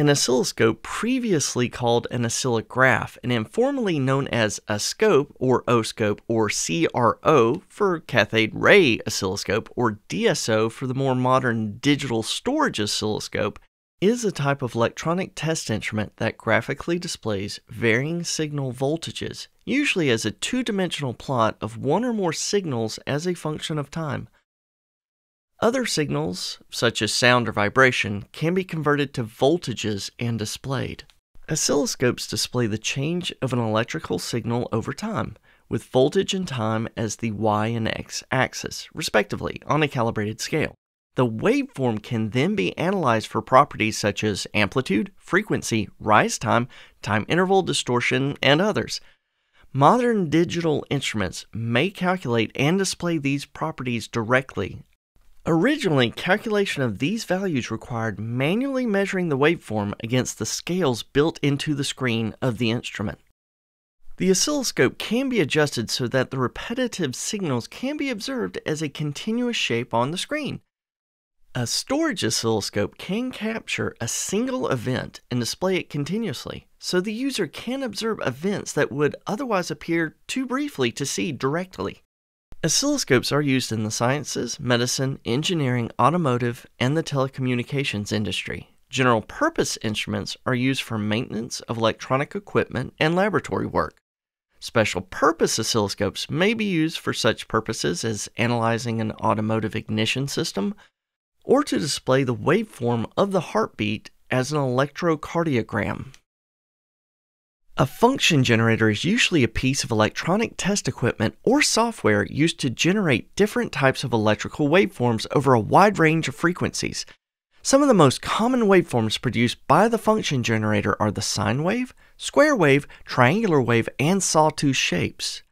An oscilloscope, previously called an oscillograph and informally known as a scope or O-scope or CRO for cathode ray oscilloscope or DSO for the more modern digital storage oscilloscope, is a type of electronic test instrument that graphically displays varying signal voltages, usually as a two dimensional plot of one or more signals as a function of time. Other signals, such as sound or vibration, can be converted to voltages and displayed. Oscilloscopes display the change of an electrical signal over time, with voltage and time as the y and x axis, respectively, on a calibrated scale. The waveform can then be analyzed for properties such as amplitude, frequency, rise time, time interval distortion, and others. Modern digital instruments may calculate and display these properties directly Originally, calculation of these values required manually measuring the waveform against the scales built into the screen of the instrument. The oscilloscope can be adjusted so that the repetitive signals can be observed as a continuous shape on the screen. A storage oscilloscope can capture a single event and display it continuously, so the user can observe events that would otherwise appear too briefly to see directly. Oscilloscopes are used in the sciences, medicine, engineering, automotive, and the telecommunications industry. General purpose instruments are used for maintenance of electronic equipment and laboratory work. Special purpose oscilloscopes may be used for such purposes as analyzing an automotive ignition system or to display the waveform of the heartbeat as an electrocardiogram. A function generator is usually a piece of electronic test equipment or software used to generate different types of electrical waveforms over a wide range of frequencies. Some of the most common waveforms produced by the function generator are the sine wave, square wave, triangular wave, and sawtooth shapes.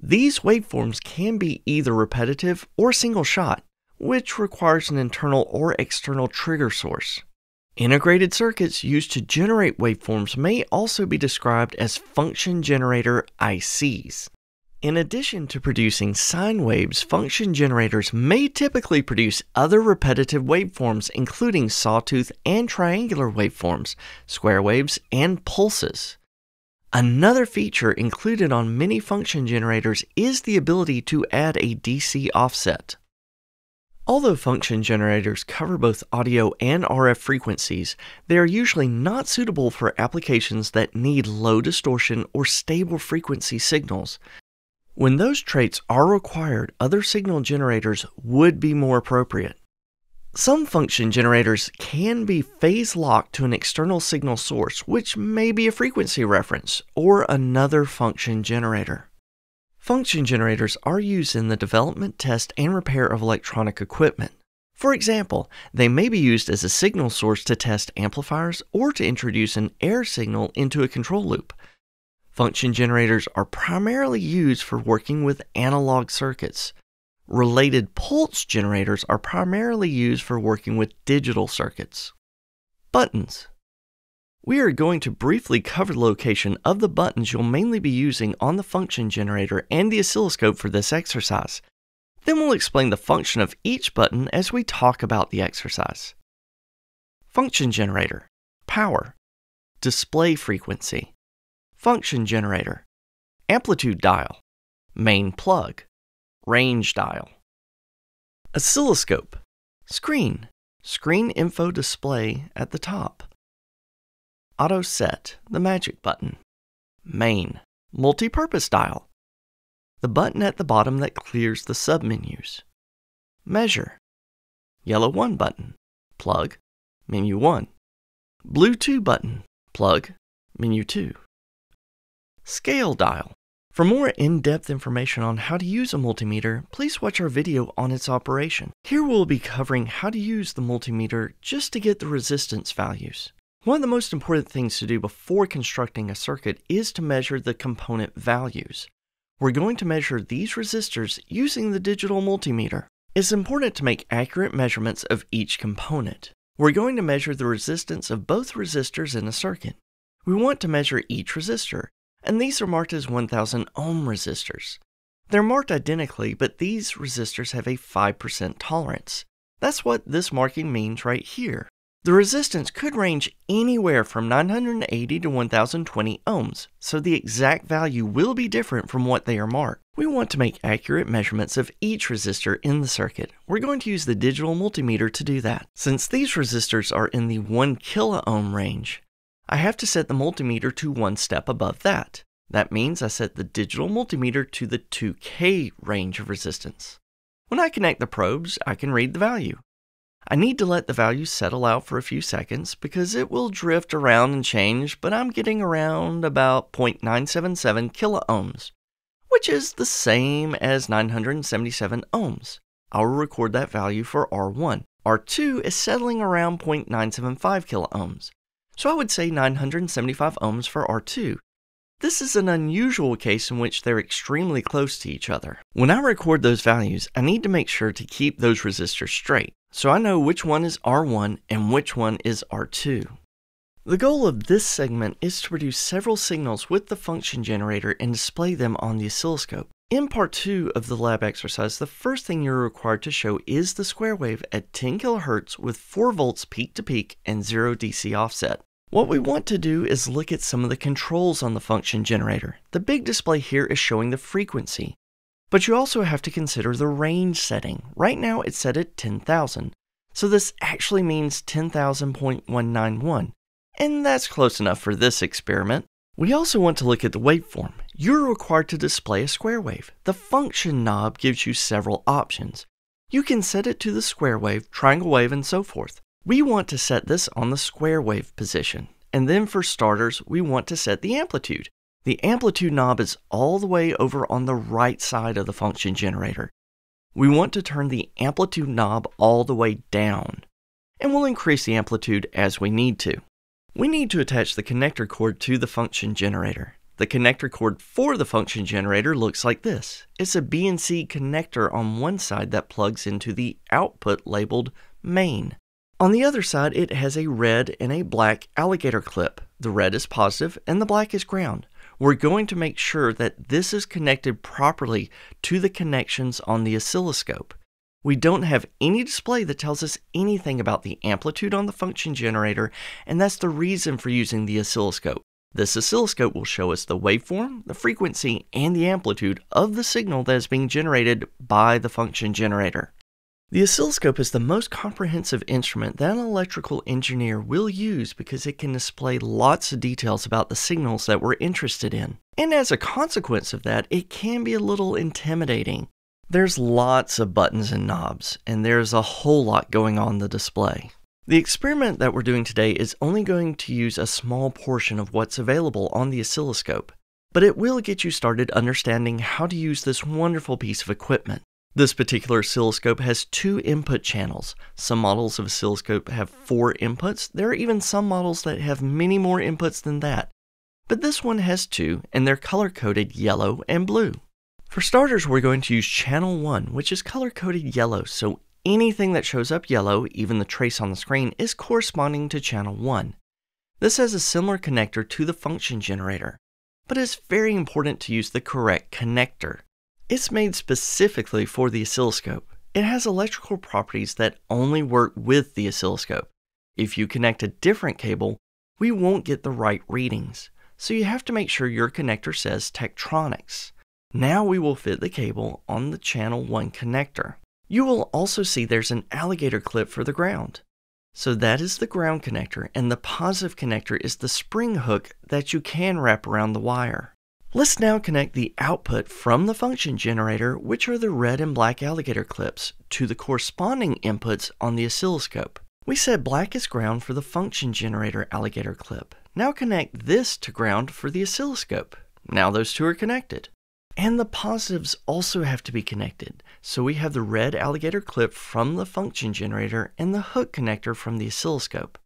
These waveforms can be either repetitive or single shot, which requires an internal or external trigger source. Integrated circuits used to generate waveforms may also be described as function generator ICs. In addition to producing sine waves, function generators may typically produce other repetitive waveforms, including sawtooth and triangular waveforms, square waves, and pulses. Another feature included on many function generators is the ability to add a DC offset. Although function generators cover both audio and RF frequencies, they are usually not suitable for applications that need low distortion or stable frequency signals. When those traits are required, other signal generators would be more appropriate. Some function generators can be phase locked to an external signal source, which may be a frequency reference or another function generator. Function generators are used in the development, test, and repair of electronic equipment. For example, they may be used as a signal source to test amplifiers or to introduce an error signal into a control loop. Function generators are primarily used for working with analog circuits. Related pulse generators are primarily used for working with digital circuits. Buttons. We are going to briefly cover the location of the buttons you'll mainly be using on the function generator and the oscilloscope for this exercise. Then we'll explain the function of each button as we talk about the exercise. Function generator, power, display frequency, function generator, amplitude dial, main plug, range dial. Oscilloscope, screen, screen info display at the top. Auto Set, the magic button. Main, multi-purpose dial. The button at the bottom that clears the submenus. Measure, yellow 1 button. Plug, menu 1. Blue 2 button. Plug, menu 2. Scale dial. For more in-depth information on how to use a multimeter, please watch our video on its operation. Here we'll be covering how to use the multimeter just to get the resistance values. One of the most important things to do before constructing a circuit is to measure the component values. We're going to measure these resistors using the digital multimeter. It's important to make accurate measurements of each component. We're going to measure the resistance of both resistors in a circuit. We want to measure each resistor, and these are marked as 1000 ohm resistors. They're marked identically, but these resistors have a 5% tolerance. That's what this marking means right here. The resistance could range anywhere from 980 to 1020 ohms, so the exact value will be different from what they are marked. We want to make accurate measurements of each resistor in the circuit. We're going to use the digital multimeter to do that. Since these resistors are in the 1 kiloohm range, I have to set the multimeter to one step above that. That means I set the digital multimeter to the 2K range of resistance. When I connect the probes, I can read the value. I need to let the value settle out for a few seconds because it will drift around and change, but I'm getting around about 0.977 kiloohms, which is the same as 977 ohms. I'll record that value for R1. R2 is settling around 0.975 kiloohms, so I would say 975 ohms for R2. This is an unusual case in which they're extremely close to each other. When I record those values, I need to make sure to keep those resistors straight, so I know which one is R1 and which one is R2. The goal of this segment is to produce several signals with the function generator and display them on the oscilloscope. In part 2 of the lab exercise, the first thing you're required to show is the square wave at 10 kHz with 4 volts peak to peak and 0 DC offset. What we want to do is look at some of the controls on the function generator. The big display here is showing the frequency, but you also have to consider the range setting. Right now it's set at 10,000, so this actually means 10,000.191, and that's close enough for this experiment. We also want to look at the waveform. You're required to display a square wave. The function knob gives you several options. You can set it to the square wave, triangle wave, and so forth. We want to set this on the square wave position. And then for starters, we want to set the amplitude. The amplitude knob is all the way over on the right side of the function generator. We want to turn the amplitude knob all the way down. And we'll increase the amplitude as we need to. We need to attach the connector cord to the function generator. The connector cord for the function generator looks like this. It's a BNC connector on one side that plugs into the output labeled main. On the other side, it has a red and a black alligator clip. The red is positive and the black is ground. We're going to make sure that this is connected properly to the connections on the oscilloscope. We don't have any display that tells us anything about the amplitude on the function generator, and that's the reason for using the oscilloscope. This oscilloscope will show us the waveform, the frequency, and the amplitude of the signal that is being generated by the function generator. The oscilloscope is the most comprehensive instrument that an electrical engineer will use because it can display lots of details about the signals that we're interested in. And as a consequence of that, it can be a little intimidating. There's lots of buttons and knobs, and there's a whole lot going on the display. The experiment that we're doing today is only going to use a small portion of what's available on the oscilloscope, but it will get you started understanding how to use this wonderful piece of equipment. This particular oscilloscope has two input channels. Some models of oscilloscope have four inputs. There are even some models that have many more inputs than that. But this one has two, and they're color coded yellow and blue. For starters, we're going to use channel 1, which is color coded yellow, so anything that shows up yellow, even the trace on the screen, is corresponding to channel 1. This has a similar connector to the function generator, but it's very important to use the correct connector. It's made specifically for the oscilloscope. It has electrical properties that only work with the oscilloscope. If you connect a different cable, we won't get the right readings. So you have to make sure your connector says Tektronix. Now we will fit the cable on the channel 1 connector. You will also see there's an alligator clip for the ground. So that is the ground connector, and the positive connector is the spring hook that you can wrap around the wire. Let's now connect the output from the function generator, which are the red and black alligator clips, to the corresponding inputs on the oscilloscope. We said black is ground for the function generator alligator clip. Now connect this to ground for the oscilloscope. Now those two are connected. And the positives also have to be connected. So we have the red alligator clip from the function generator and the hook connector from the oscilloscope.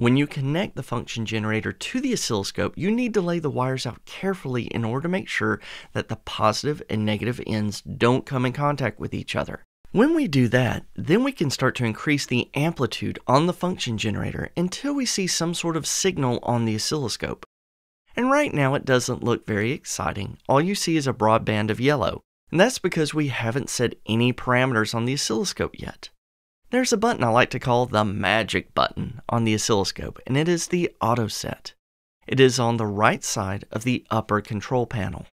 When you connect the function generator to the oscilloscope, you need to lay the wires out carefully in order to make sure that the positive and negative ends don't come in contact with each other. When we do that, then we can start to increase the amplitude on the function generator until we see some sort of signal on the oscilloscope. And right now it doesn't look very exciting. All you see is a broad band of yellow, and that's because we haven't set any parameters on the oscilloscope yet. There's a button I like to call the magic button on the oscilloscope, and it is the auto set. It is on the right side of the upper control panel.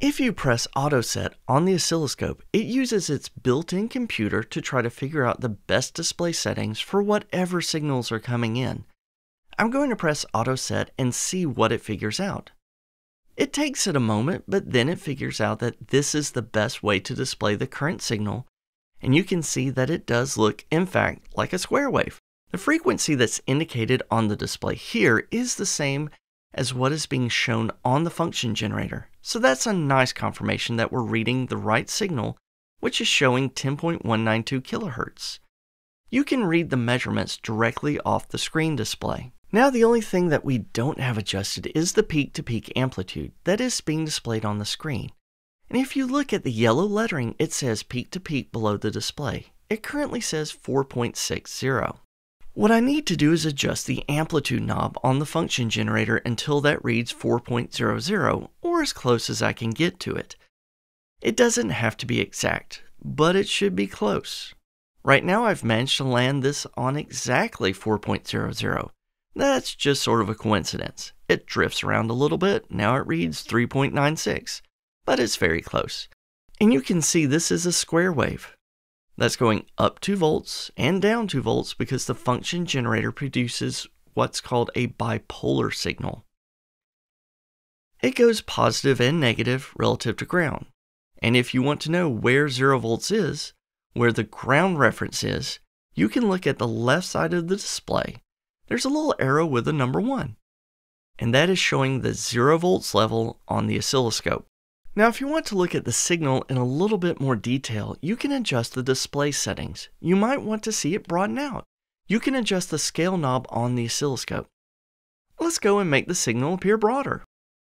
If you press auto set on the oscilloscope, it uses its built-in computer to try to figure out the best display settings for whatever signals are coming in. I'm going to press auto set and see what it figures out. It takes it a moment, but then it figures out that this is the best way to display the current signal and you can see that it does look, in fact, like a square wave. The frequency that's indicated on the display here is the same as what is being shown on the function generator. So that's a nice confirmation that we're reading the right signal, which is showing 10.192 kilohertz. You can read the measurements directly off the screen display. Now the only thing that we don't have adjusted is the peak-to-peak -peak amplitude that is being displayed on the screen. And if you look at the yellow lettering, it says peak to peak below the display. It currently says 4.60. What I need to do is adjust the amplitude knob on the function generator until that reads 4.00 or as close as I can get to it. It doesn't have to be exact, but it should be close. Right now I've managed to land this on exactly 4.00. That's just sort of a coincidence. It drifts around a little bit, now it reads 3.96 but it's very close. And you can see this is a square wave. That's going up 2 volts and down 2 volts because the function generator produces what's called a bipolar signal. It goes positive and negative relative to ground. And if you want to know where 0 volts is, where the ground reference is, you can look at the left side of the display. There's a little arrow with a number 1. And that is showing the 0 volts level on the oscilloscope. Now, if you want to look at the signal in a little bit more detail, you can adjust the display settings. You might want to see it broaden out. You can adjust the scale knob on the oscilloscope. Let's go and make the signal appear broader.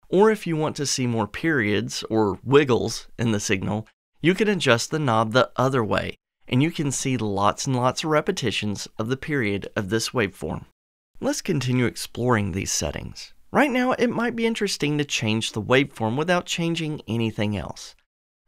Or if you want to see more periods or wiggles in the signal, you can adjust the knob the other way, and you can see lots and lots of repetitions of the period of this waveform. Let's continue exploring these settings. Right now, it might be interesting to change the waveform without changing anything else.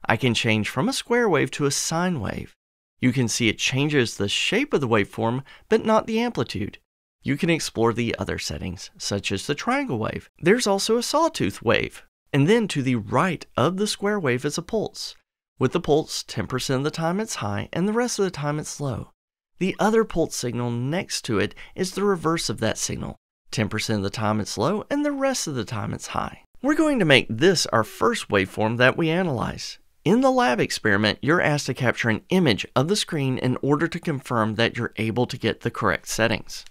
I can change from a square wave to a sine wave. You can see it changes the shape of the waveform, but not the amplitude. You can explore the other settings, such as the triangle wave. There's also a sawtooth wave. And then to the right of the square wave is a pulse. With the pulse, 10% of the time it's high and the rest of the time it's low. The other pulse signal next to it is the reverse of that signal. 10% of the time it's low, and the rest of the time it's high. We're going to make this our first waveform that we analyze. In the lab experiment, you're asked to capture an image of the screen in order to confirm that you're able to get the correct settings.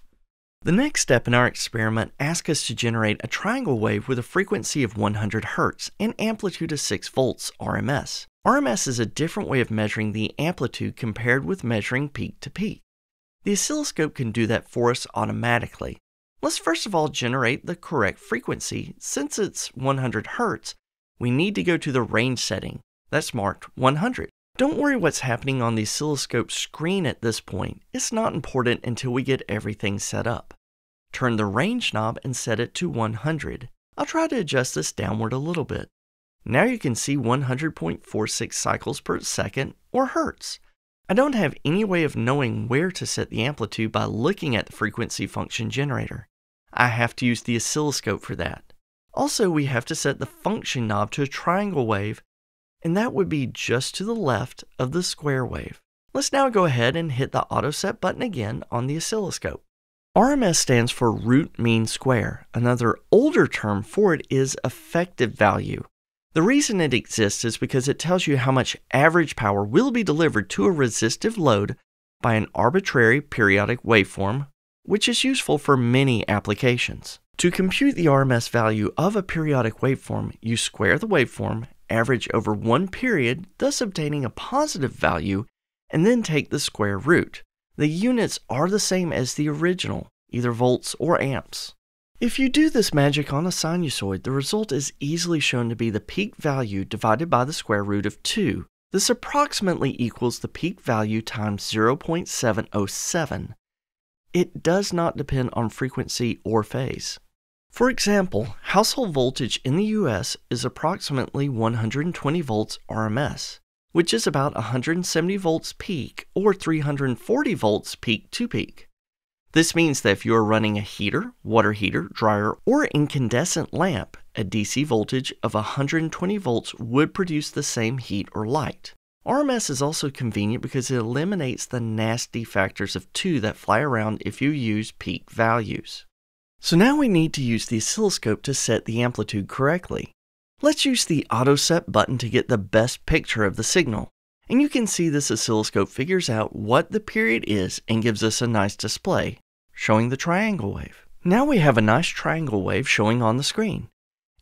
The next step in our experiment asks us to generate a triangle wave with a frequency of 100 Hz and amplitude of 6 volts RMS. RMS is a different way of measuring the amplitude compared with measuring peak to peak. The oscilloscope can do that for us automatically, Let's first of all generate the correct frequency. Since it's 100 Hz, we need to go to the range setting. That's marked 100. Don't worry what's happening on the oscilloscope screen at this point. It's not important until we get everything set up. Turn the range knob and set it to 100. I'll try to adjust this downward a little bit. Now you can see 100.46 cycles per second or hertz. I don't have any way of knowing where to set the amplitude by looking at the frequency function generator. I have to use the oscilloscope for that. Also, we have to set the function knob to a triangle wave, and that would be just to the left of the square wave. Let's now go ahead and hit the auto set button again on the oscilloscope. RMS stands for root mean square. Another older term for it is effective value. The reason it exists is because it tells you how much average power will be delivered to a resistive load by an arbitrary periodic waveform, which is useful for many applications. To compute the RMS value of a periodic waveform, you square the waveform, average over one period, thus obtaining a positive value, and then take the square root. The units are the same as the original, either volts or amps. If you do this magic on a sinusoid, the result is easily shown to be the peak value divided by the square root of 2. This approximately equals the peak value times 0.707. It does not depend on frequency or phase. For example, household voltage in the US is approximately 120 volts RMS, which is about 170 volts peak or 340 volts peak to peak. This means that if you are running a heater, water heater, dryer, or incandescent lamp, a DC voltage of 120 volts would produce the same heat or light. RMS is also convenient because it eliminates the nasty factors of 2 that fly around if you use peak values. So now we need to use the oscilloscope to set the amplitude correctly. Let's use the Auto Set button to get the best picture of the signal. And you can see this oscilloscope figures out what the period is and gives us a nice display, showing the triangle wave. Now we have a nice triangle wave showing on the screen.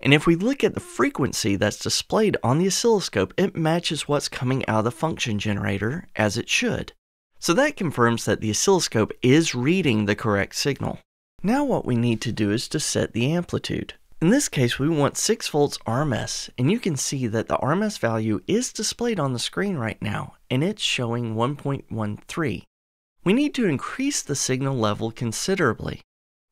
And if we look at the frequency that's displayed on the oscilloscope, it matches what's coming out of the function generator as it should. So that confirms that the oscilloscope is reading the correct signal. Now what we need to do is to set the amplitude. In this case, we want 6 volts RMS, and you can see that the RMS value is displayed on the screen right now, and it's showing 1.13. We need to increase the signal level considerably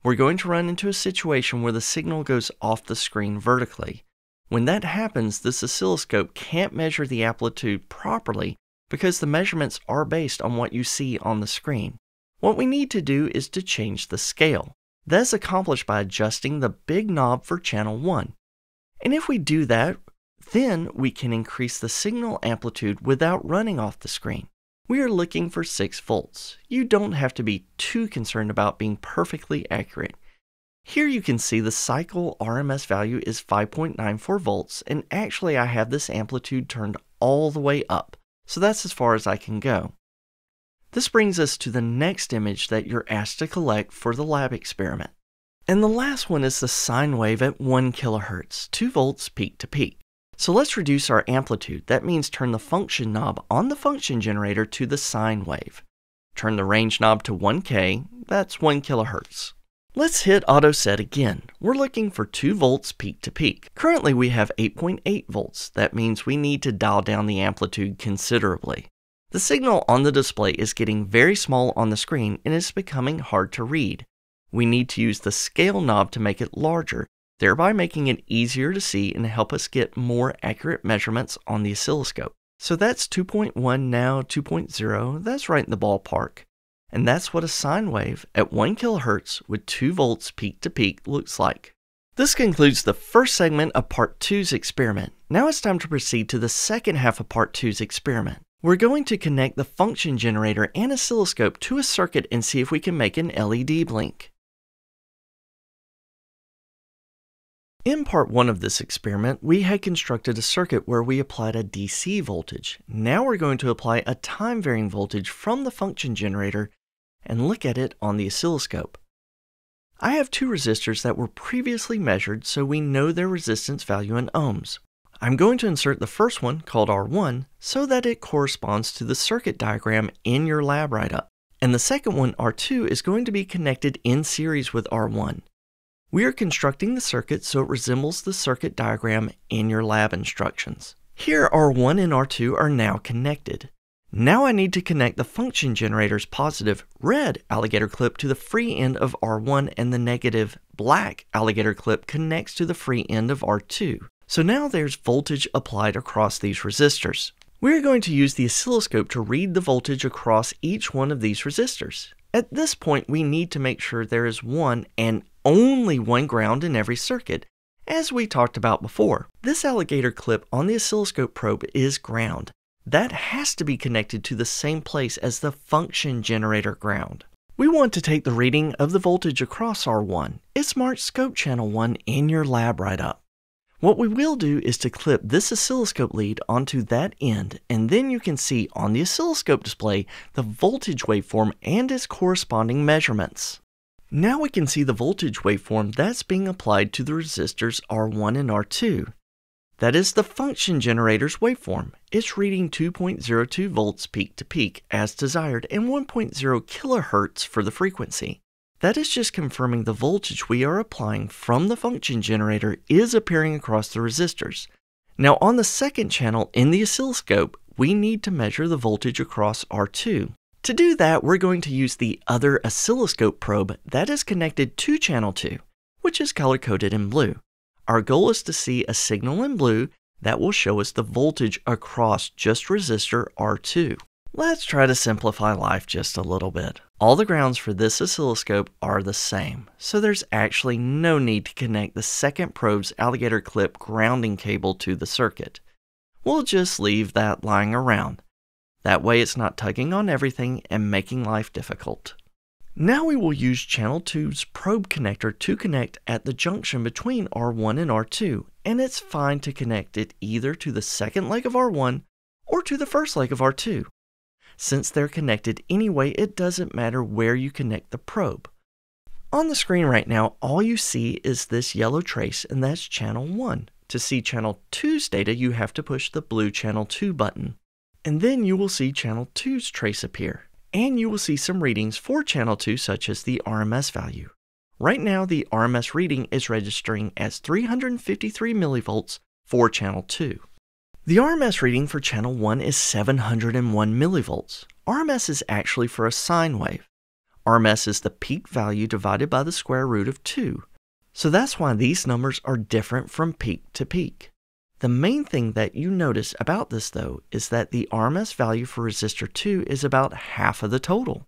we're going to run into a situation where the signal goes off the screen vertically. When that happens, this oscilloscope can't measure the amplitude properly because the measurements are based on what you see on the screen. What we need to do is to change the scale. That's accomplished by adjusting the big knob for channel 1. And if we do that, then we can increase the signal amplitude without running off the screen. We are looking for 6 volts. You don't have to be too concerned about being perfectly accurate. Here you can see the cycle RMS value is 5.94 volts, and actually I have this amplitude turned all the way up, so that's as far as I can go. This brings us to the next image that you're asked to collect for the lab experiment. And the last one is the sine wave at 1 kHz, 2 volts peak to peak. So let's reduce our amplitude. That means turn the function knob on the function generator to the sine wave. Turn the range knob to 1K, that's 1 kilohertz. Let's hit auto set again. We're looking for 2 volts peak to peak. Currently we have 8.8 volts. That means we need to dial down the amplitude considerably. The signal on the display is getting very small on the screen and is becoming hard to read. We need to use the scale knob to make it larger thereby making it easier to see and help us get more accurate measurements on the oscilloscope. So that's 2.1 now, 2.0, that's right in the ballpark. And that's what a sine wave at 1 kHz with 2 volts peak to peak looks like. This concludes the first segment of Part 2's experiment. Now it's time to proceed to the second half of Part 2's experiment. We're going to connect the function generator and oscilloscope to a circuit and see if we can make an LED blink. In part one of this experiment, we had constructed a circuit where we applied a DC voltage. Now we're going to apply a time varying voltage from the function generator and look at it on the oscilloscope. I have two resistors that were previously measured so we know their resistance value in ohms. I'm going to insert the first one, called R1, so that it corresponds to the circuit diagram in your lab write-up. And the second one, R2, is going to be connected in series with R1. We are constructing the circuit so it resembles the circuit diagram in your lab instructions. Here R1 and R2 are now connected. Now I need to connect the function generator's positive red alligator clip to the free end of R1 and the negative black alligator clip connects to the free end of R2. So now there's voltage applied across these resistors. We're going to use the oscilloscope to read the voltage across each one of these resistors. At this point, we need to make sure there is one and only one ground in every circuit, as we talked about before. This alligator clip on the oscilloscope probe is ground. That has to be connected to the same place as the function generator ground. We want to take the reading of the voltage across R1. It's marked scope channel 1 in your lab write-up. What we will do is to clip this oscilloscope lead onto that end, and then you can see on the oscilloscope display the voltage waveform and its corresponding measurements. Now we can see the voltage waveform that's being applied to the resistors R1 and R2. That is the function generator's waveform. It's reading 2.02 volts peak to peak as desired and 1.0 kilohertz for the frequency. That is just confirming the voltage we are applying from the function generator is appearing across the resistors. Now on the second channel in the oscilloscope, we need to measure the voltage across R2. To do that, we're going to use the other oscilloscope probe that is connected to channel 2, which is color-coded in blue. Our goal is to see a signal in blue that will show us the voltage across just resistor R2. Let's try to simplify life just a little bit. All the grounds for this oscilloscope are the same, so there's actually no need to connect the second probe's alligator clip grounding cable to the circuit. We'll just leave that lying around. That way it's not tugging on everything and making life difficult. Now we will use channel 2's probe connector to connect at the junction between R1 and R2, and it's fine to connect it either to the second leg of R1 or to the first leg of R2. Since they're connected anyway, it doesn't matter where you connect the probe. On the screen right now, all you see is this yellow trace, and that's channel 1. To see channel 2's data, you have to push the blue channel 2 button. And then you will see channel 2's trace appear. And you will see some readings for channel 2, such as the RMS value. Right now, the RMS reading is registering as 353 millivolts for channel 2. The RMS reading for channel 1 is 701 millivolts. RMS is actually for a sine wave. RMS is the peak value divided by the square root of 2. So that's why these numbers are different from peak to peak. The main thing that you notice about this though is that the RMS value for resistor 2 is about half of the total.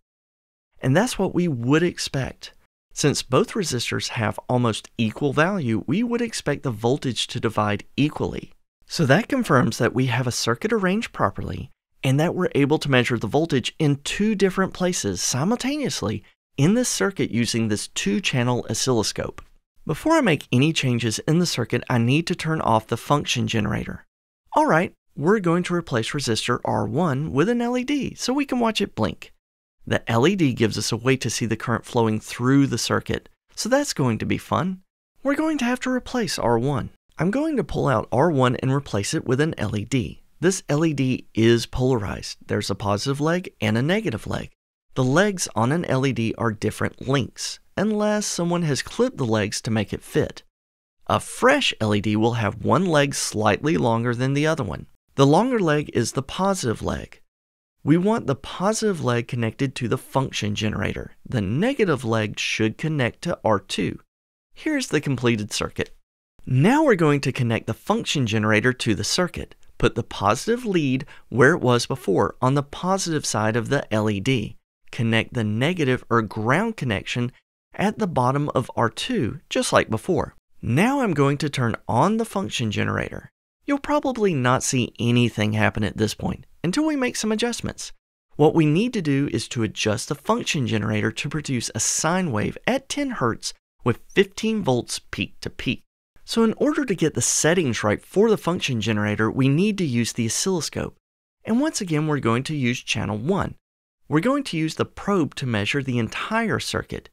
And that's what we would expect. Since both resistors have almost equal value, we would expect the voltage to divide equally. So that confirms that we have a circuit arranged properly and that we're able to measure the voltage in two different places simultaneously in this circuit using this two-channel oscilloscope. Before I make any changes in the circuit, I need to turn off the function generator. Alright, we're going to replace resistor R1 with an LED so we can watch it blink. The LED gives us a way to see the current flowing through the circuit, so that's going to be fun. We're going to have to replace R1. I'm going to pull out R1 and replace it with an LED. This LED is polarized. There's a positive leg and a negative leg. The legs on an LED are different lengths, unless someone has clipped the legs to make it fit. A fresh LED will have one leg slightly longer than the other one. The longer leg is the positive leg. We want the positive leg connected to the function generator. The negative leg should connect to R2. Here's the completed circuit. Now we're going to connect the function generator to the circuit. Put the positive lead where it was before, on the positive side of the LED. Connect the negative or ground connection at the bottom of R2, just like before. Now I'm going to turn on the function generator. You'll probably not see anything happen at this point until we make some adjustments. What we need to do is to adjust the function generator to produce a sine wave at 10 Hz with 15 volts peak to peak. So in order to get the settings right for the function generator, we need to use the oscilloscope. And once again, we're going to use channel 1. We're going to use the probe to measure the entire circuit.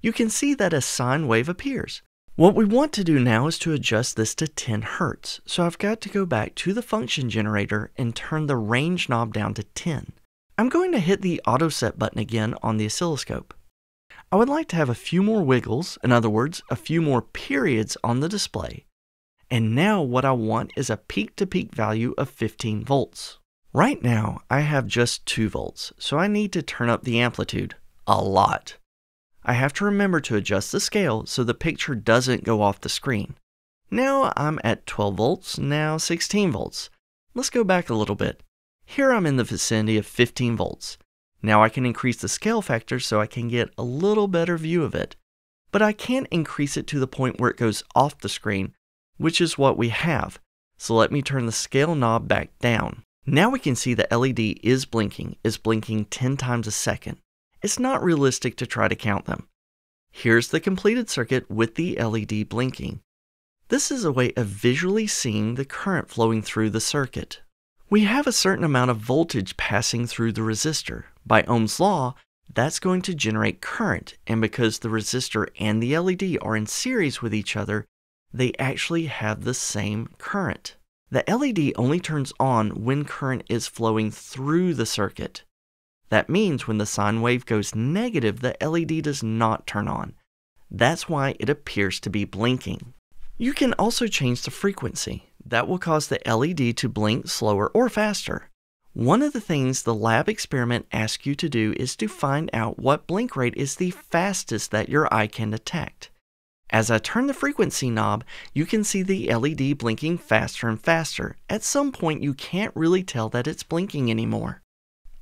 You can see that a sine wave appears. What we want to do now is to adjust this to 10 Hz. So I've got to go back to the function generator and turn the range knob down to 10. I'm going to hit the auto set button again on the oscilloscope. I would like to have a few more wiggles, in other words, a few more periods on the display. And now what I want is a peak-to-peak -peak value of 15 volts. Right now, I have just 2 volts, so I need to turn up the amplitude a lot. I have to remember to adjust the scale so the picture doesn't go off the screen. Now I'm at 12 volts, now 16 volts. Let's go back a little bit. Here I'm in the vicinity of 15 volts. Now I can increase the scale factor so I can get a little better view of it. But I can't increase it to the point where it goes off the screen, which is what we have. So let me turn the scale knob back down. Now we can see the LED is blinking, is blinking 10 times a second. It's not realistic to try to count them. Here's the completed circuit with the LED blinking. This is a way of visually seeing the current flowing through the circuit. We have a certain amount of voltage passing through the resistor. By Ohm's law, that's going to generate current, and because the resistor and the LED are in series with each other, they actually have the same current. The LED only turns on when current is flowing through the circuit. That means when the sine wave goes negative, the LED does not turn on. That's why it appears to be blinking. You can also change the frequency that will cause the LED to blink slower or faster. One of the things the lab experiment asks you to do is to find out what blink rate is the fastest that your eye can detect. As I turn the frequency knob, you can see the LED blinking faster and faster. At some point, you can't really tell that it's blinking anymore.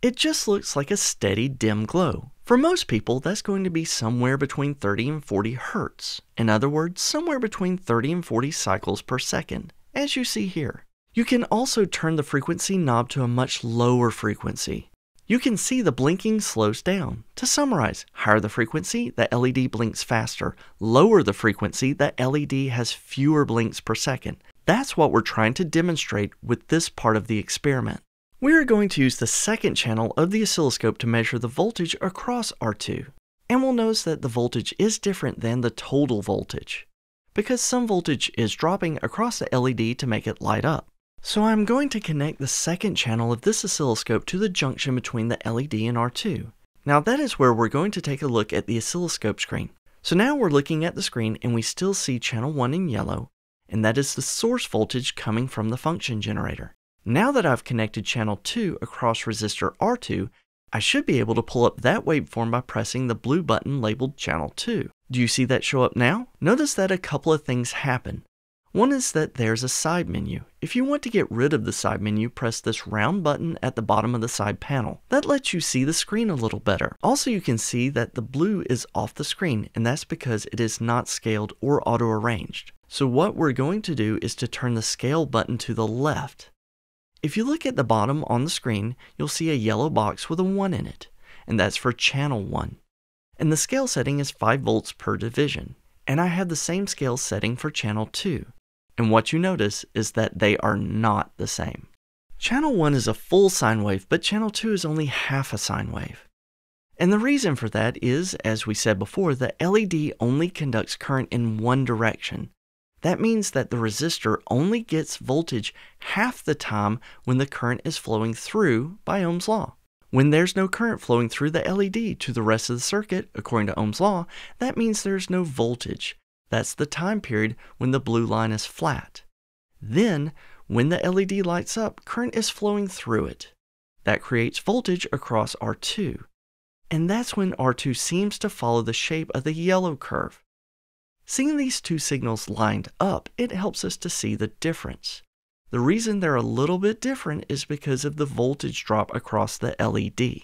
It just looks like a steady dim glow. For most people, that's going to be somewhere between 30 and 40 hertz. In other words, somewhere between 30 and 40 cycles per second, as you see here. You can also turn the frequency knob to a much lower frequency. You can see the blinking slows down. To summarize, higher the frequency, the LED blinks faster. Lower the frequency, the LED has fewer blinks per second. That's what we're trying to demonstrate with this part of the experiment. We are going to use the second channel of the oscilloscope to measure the voltage across R2. And we'll notice that the voltage is different than the total voltage, because some voltage is dropping across the LED to make it light up. So I'm going to connect the second channel of this oscilloscope to the junction between the LED and R2. Now that is where we're going to take a look at the oscilloscope screen. So now we're looking at the screen and we still see channel 1 in yellow, and that is the source voltage coming from the function generator. Now that I've connected channel 2 across resistor R2, I should be able to pull up that waveform by pressing the blue button labeled channel 2. Do you see that show up now? Notice that a couple of things happen. One is that there's a side menu. If you want to get rid of the side menu, press this round button at the bottom of the side panel. That lets you see the screen a little better. Also, you can see that the blue is off the screen, and that's because it is not scaled or auto-arranged. So what we're going to do is to turn the scale button to the left. If you look at the bottom on the screen, you'll see a yellow box with a 1 in it, and that's for channel 1. And the scale setting is 5 volts per division. And I have the same scale setting for channel 2. And what you notice is that they are not the same. Channel 1 is a full sine wave, but channel 2 is only half a sine wave. And the reason for that is, as we said before, the LED only conducts current in one direction, that means that the resistor only gets voltage half the time when the current is flowing through by Ohm's law. When there's no current flowing through the LED to the rest of the circuit, according to Ohm's law, that means there's no voltage. That's the time period when the blue line is flat. Then, when the LED lights up, current is flowing through it. That creates voltage across R2. And that's when R2 seems to follow the shape of the yellow curve. Seeing these two signals lined up, it helps us to see the difference. The reason they're a little bit different is because of the voltage drop across the LED.